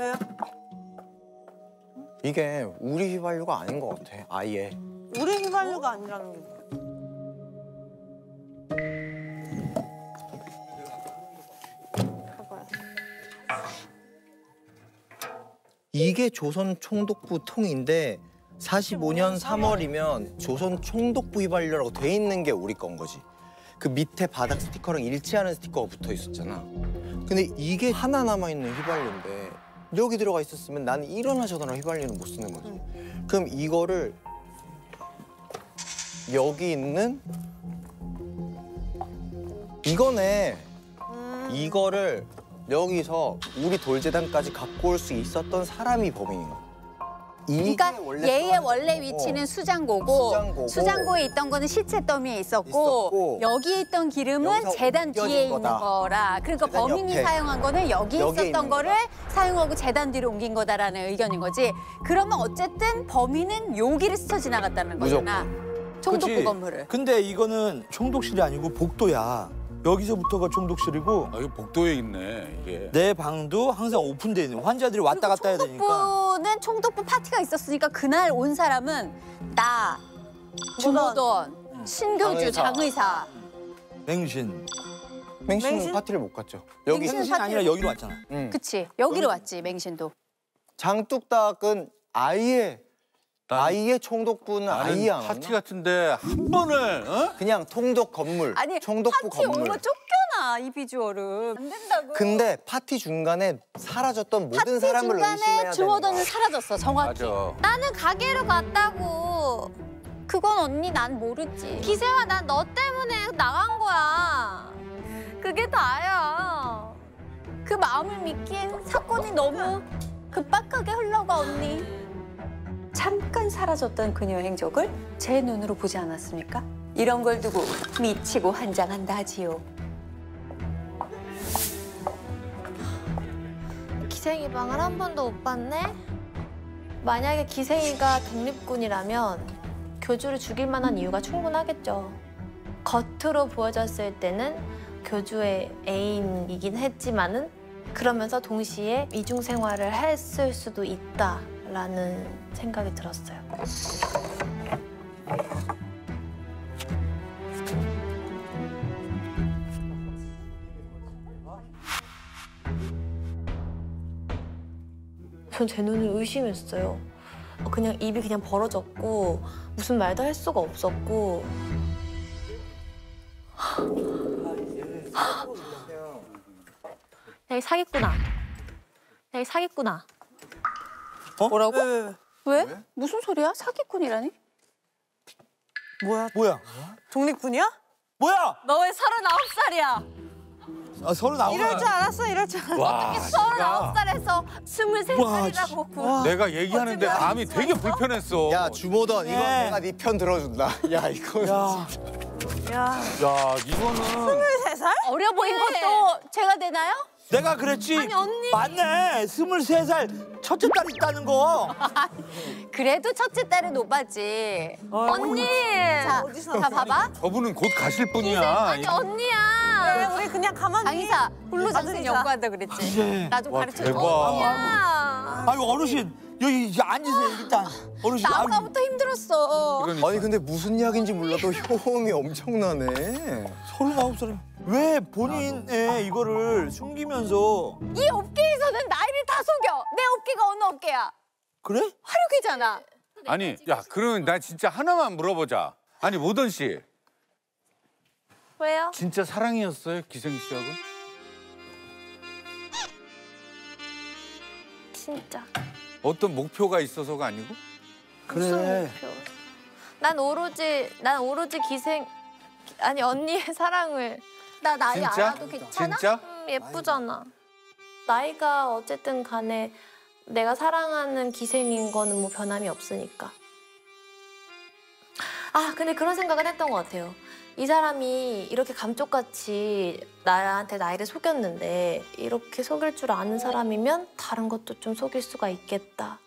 저요? 이게 우리 휘발유가 아닌 것 같아. 아예. 우리 휘발유가 아니라는 게. 이게 조선 총독부 통인데 45년 3월이면 조선 총독부 휘발유라고 돼 있는 게 우리 건 거지. 그 밑에 바닥 스티커랑 일치하는 스티커가 붙어 있었잖아. 근데 이게 하나 남아 있는 휘발유인데 여기 들어가 있었으면 나는 이러나 저러나 휘발유는 못 쓰는 거지. 그럼 이거를 여기 있는 이거네. 이거를 여기서 우리 돌재단까지 갖고 올 수 있었던 사람이 범인인 거야. 그러니까 원래 얘의 원래 위치는 어. 수장고고, 수장고고. 수장고에 있던 거는 시체 더미에 있었고, 있었고, 여기에 있던 기름은 재단 뒤에 있는 거다. 거라. 그러니까 범인이 옆에. 사용한 거는 여기에 여기에 있었던 거를 사용하고 재단 뒤로 옮긴 거다라는 의견인 거지. 그러면 어쨌든 범인은 여기를 스쳐 지나갔다는 거잖아. 총독부 그치? 건물을. 근데 이거는 총독실이 아니고 복도야. 여기서부터가 총독실이고 아, 이거 복도에 있네, 이게. 내 방도 항상 오픈돼 있는 환자들이 왔다 갔다 해야 되니까. 총독부는 총독부 파티가 있었으니까 그날 온 사람은 나, 주모돈, 신교주, 장의사. 장의사. 맹신. 맹신은 맹신? 파티를 못 갔죠. 여기 맹신 아니라 여기로 왔잖아. 응. 그치. 여기로 왔지, 맹신도. 장뚝딱은 아예 아예 총독부는 안 파티? 같은데 한 번을, 어? 그냥 통독 건물, 아니, 총독부 파티 온 건물. 거 쫓겨나, 이 비주얼은. 안 된다고. 근데 파티 중간에 사라졌던 모든 사람을 의심해야 중간에 되는 주모돈은 거야. 사라졌어, 정확히. 맞아. 나는 가게로 갔다고. 그건 언니 난 모르지. 기세와 난 너 때문에 나간 거야. 그게 다야. 그 마음을 믿기엔 사건이 너무 급박하게 흘러가, 언니. 잠깐 사라졌던 그녀의 행적을 제 눈으로 보지 않았습니까? 이런 걸 두고 미치고 환장한다 하지요. 기생이 방을 한 번도 못 봤네? 만약에 기생이가 독립군이라면 교주를 죽일 만한 이유가 충분하겠죠. 겉으로 보여졌을 때는 교주의 애인이긴 했지만은 그러면서 동시에 이중 생활을 했을 수도 있다 라는 생각이 들었어요. 전 제 눈을 의심했어요. 어, 그냥 입이 그냥 벌어졌고 무슨 말도 할 수가 없었고 야, 이 사기꾼아. 야, 이 사기꾼아. 뭐라고? 왜, 왜, 왜? 왜? 무슨 소리야? 사기꾼이라니? 뭐야? 뭐야? 독립군이야? 뭐야? 너 왜 서른아홉 살이야? 아, 나오나? 이럴 줄 알았어, 이럴 줄 알았어. 와, 서른아홉 살에서 스물세 와, 살이라고 구. 와. 내가 얘기하는데 마음이 되게 불편했어. 야 주모던 이거 네. 내가 네 편 들어준다. 야 이거 야, 야, 야, 이거는 23살? 어려 보인 것도 죄가 되나요? 내가 그랬지. 아니, 언니. 맞네. 스물세 살 첫째 딸 있다는 거. 그래도 첫째 딸은 오빠지. 언니. 자, 어디서 자 봐봐. 저분은 곧 가실 분이야. 아니 언니야. 왜 우리 그냥 가만히 강의사 불로장생 아들이자. 연구한다 그랬지. 그래. 나좀 와, 가르쳐 대박. 줘. 언니야. 아유 어르신 여기 이제 앉으세요 일단. 어르신. 나 아까부터 힘들었어. 그러니까. 아니 근데 무슨 약인지 몰라도 효험이 엄청나네. 서른아홉 살에 왜 본인의 이거를 숨기면서 이 업계에서는 나이를 다 속여. 내 업계가 어느 업계야? 그래? 화력이잖아. 아니, 야, 그러면 나 진짜 하나만 물어보자. 아니, 모던 씨. 왜요? 진짜 사랑이었어요, 기생 씨하고? 진짜. 어떤 목표가 있어서가 아니고? 그래. 목표. 난 오로지 난 오로지 기생 아니 언니의 사랑을 나 나이 진짜? 알아도 괜찮아? 진짜? 음, 예쁘잖아. 나이가 어쨌든 간에 내가 사랑하는 기생인 거는 뭐 변함이 없으니까. 아, 근데 그런 생각은 했던 것 같아요. 이 사람이 이렇게 감쪽같이 나한테 나이를 속였는데 이렇게 속일 줄 아는 사람이면 다른 것도 좀 속일 수가 있겠다.